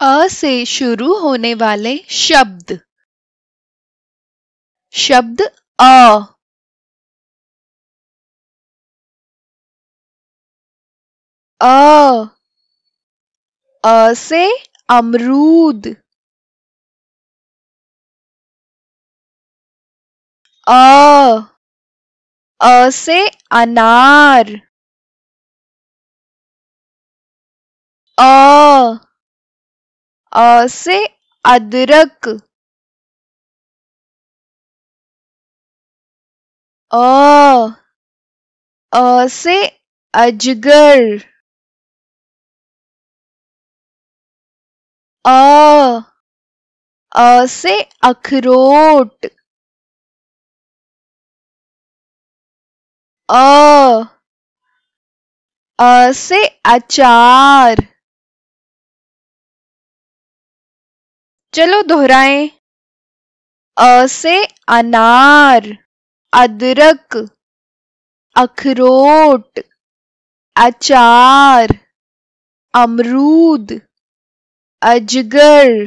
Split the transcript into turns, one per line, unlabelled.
अ से शुरू होने वाले शब्द। शब्द अ। अ। अ से अमरूद। अ। अ से अनार अ अ, से अदरक। अ अ, से अजगर। अ अ, से अखरोट। अ अ, से अचार। चलो दोहराएँ। अ से अनार अदरक अखरोट अचार अमरूद अजगर।